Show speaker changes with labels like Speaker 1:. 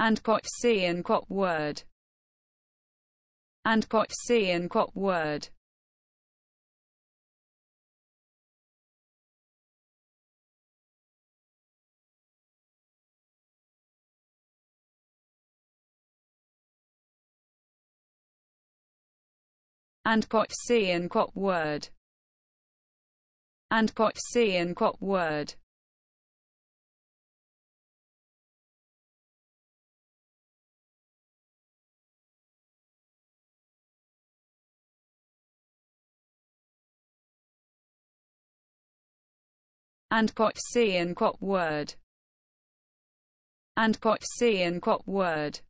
Speaker 1: and quote see and quote word. And quote see and quote word. And quote see and quote word. And quote see and quote word and see and quote word. And see and quote word